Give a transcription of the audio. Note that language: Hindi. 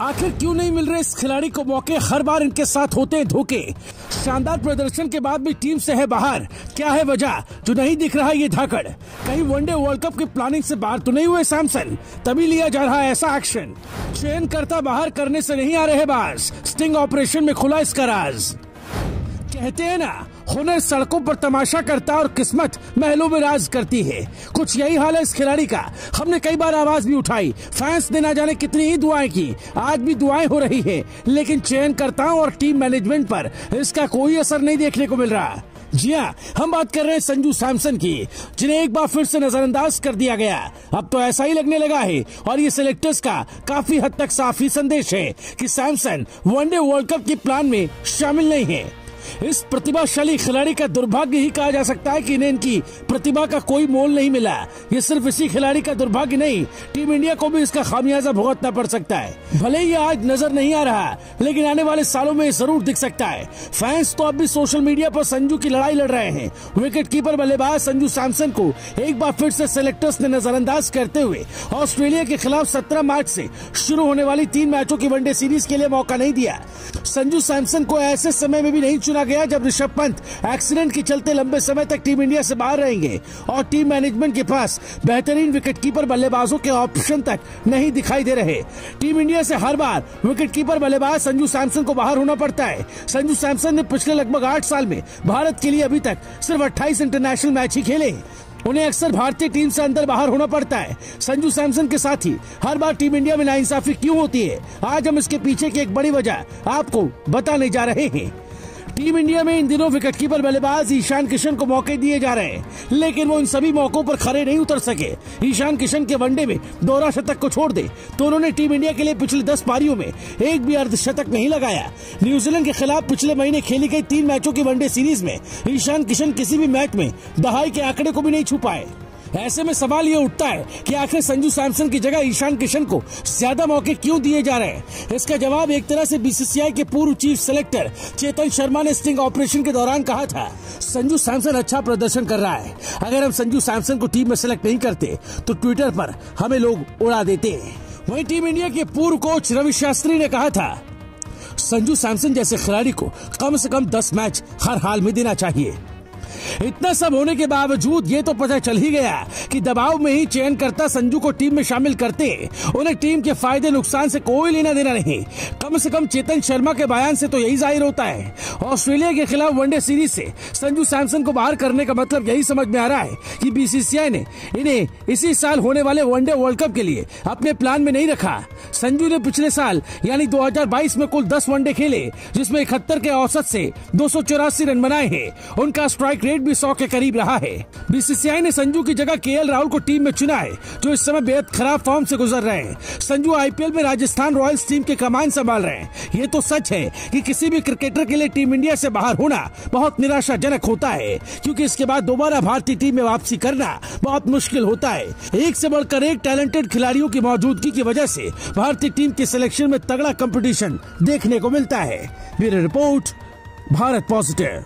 आखिर क्यों नहीं मिल रहे इस खिलाड़ी को मौके? हर बार इनके साथ होते हैं धोखे। शानदार प्रदर्शन के बाद भी टीम से है बाहर। क्या है वजह? जो नहीं दिख रहा ये धाकड़। कहीं वनडे वर्ल्ड कप की प्लानिंग से बाहर तो नहीं हुए सैमसन। तभी लिया जा रहा है ऐसा एक्शन। चयन करता बाहर करने से नहीं आ रहे बाज स्टिंग ऑपरेशन में खुला इसका राज। कहते हैं ना, हुनर सड़कों पर तमाशा करता और किस्मत महलों में राज करती है। कुछ यही हाल है इस खिलाड़ी का। हमने कई बार आवाज़ भी उठाई। फैंस ने ना जाने कितनी ही दुआएँ की। आज भी दुआएँ हो रही है, लेकिन चयन चयनकर्ताओं और टीम मैनेजमेंट पर इसका कोई असर नहीं देखने को मिल रहा। जी हाँ हम बात कर रहे हैं संजू सैमसन की, जिन्हें एक बार फिर से नजरअंदाज कर दिया गया। अब तो ऐसा ही लगने लगा है, और ये सिलेक्टर्स का काफ़ी हद तक साफी संदेश है कि Samson one day world cup के प्लान में शामिल नहीं है। इस प्रतिभाशाली खिलाड़ी का दुर्भाग्य ही कहा जा सकता है कि इन्हें इनकी प्रतिभा का कोई मोल नहीं मिला ये सिर्फ़ इसी खिलाड़ी का दुर्भाग्य नहीं, टीम इंडिया को भी इसका खामियाजा भुगतना पड़ सकता है। भले ही आज नज़र नहीं आ रहा लेकिन आने वाले सालों में ज़रूर दिख सकता है। फैंस तो अब भी सोशल मीडिया पर संजू की लड़ाई लड़ रहे हैं। विकेट कीपर बल्लेबाज संजू सैमसन को एक बार फिर से सिलेक्टर्स ने नजरअंदाज करते हुए ऑस्ट्रेलिया के खिलाफ सत्रह मार्च से शुरू होने वाली तीन मैचों की वनडे सीरीज़ के लिए मौका नहीं दिया। संजू सैमसन को ऐसे समय में भी नहीं चुना गया जब ऋषभ पंत एक्सीडेंट के चलते लंबे समय तक टीम इंडिया से बाहर रहेंगे और टीम मैनेजमेंट के पास बेहतरीन विकेटकीपर बल्लेबाजों के ऑप्शन तक नहीं दिखाई दे रहे। टीम इंडिया से हर बार विकेटकीपर बल्लेबाज संजू सैमसन को बाहर होना पड़ता है। संजू सैमसन ने पिछले लगभग आठ साल में भारत के लिए अभी तक सिर्फ़ अट्ठाईस इंटरनेशनल मैच ही खेले। उन्हें अक्सर भारतीय टीम से अंदर बाहर होना पड़ता है। संजू सैमसन के साथ ही हर बार टीम इंडिया में नाइंसाफी क्यों होती है? आज हम इसके पीछे की एक बड़ी वजह आपको बताने जा रहे हैं। टीम इंडिया में इन दिनों विकेट कीपर बल्लेबाज ईशान किशन को मौके दिए जा रहे हैं, लेकिन वो इन सभी मौकों पर खड़े नहीं उतर सके। ईशान किशन के वनडे में दोहरा शतक को छोड़ दे तो उन्होंने टीम इंडिया के लिए पिछले दस पारियों में एक भी अर्धशतक नहीं लगाया। न्यूजीलैंड के खिलाफ पिछले महीने खेली गई तीन मैचों की वनडे सीरीज़ में ईशान किशन किसी भी मैच में दहाई के आंकड़े को भी नहीं छुपाए ऐसे में सवाल ये उठता है कि आखिर संजू सैमसन की जगह ईशान किशन को ज़्यादा मौके क्यों दिए जा रहे हैं? इसका जवाब एक तरह से बीसीसीआई के पूर्व चीफ सेलेक्टर चेतन शर्मा ने स्टिंग ऑपरेशन के दौरान कहा था। संजू सैमसन अच्छा प्रदर्शन कर रहा है। अगर हम संजू सैमसन को टीम में सेलेक्ट नहीं करते तो ट्विटर पर हमें लोग उड़ा देते वही टीम इंडिया के पूर्व कोच रवि शास्त्री ने कहा था, संजू सैमसन जैसे खिलाड़ी को कम से कम दस मैच हर हाल में देना चाहिए। इतना सब होने के बावजूद ये तो पता चल ही गया कि दबाव में ही चयन करता संजू को टीम में शामिल करते उन्हें टीम के फ़ायदे नुकसान से कोई लेना देना नहीं। कम से कम चेतन शर्मा के बयान से तो यही ज़ाहिर होता है। ऑस्ट्रेलिया के खिलाफ वनडे सीरीज़ से संजू सैमसन को बाहर करने का मतलब यही समझ में आ रहा है कि बीसीसीआई ने इन्हें इसी साल होने वाले वनडे वर्ल्ड कप के लिए अपने प्लान में नहीं रखा। संजू ने पिछले साल, यानी 2022 में कुल 10 वनडे खेले, जिसमें इकहत्तर के औसत से दो सौ चौरासी रन बनाए हैं। उनका स्ट्राइक रेट भी सौ के करीब रहा है। बीसीसीआई ने संजू की जगह के राहुल को टीम में चुना है, जो इस समय बेहद खराब फॉर्म से गुजर रहे हैं। संजू आईपीएल में राजस्थान रॉयल्स टीम के कमान संभाल रहे हैं। ये तो सच है कि किसी भी क्रिकेटर के लिए टीम इंडिया से बाहर होना बहुत निराशाजनक होता है, क्योंकि इसके बाद दोबारा भारतीय टीम में वापसी करना बहुत मुश्किल होता है। एक से बढ़कर एक टैलेंटेड खिलाड़ियों की मौजूदगी की वजह से भारतीय टीम के सिलेक्शन में तगड़ा कंपटीशन देखने को मिलता है। Bureau report, Bharat positive.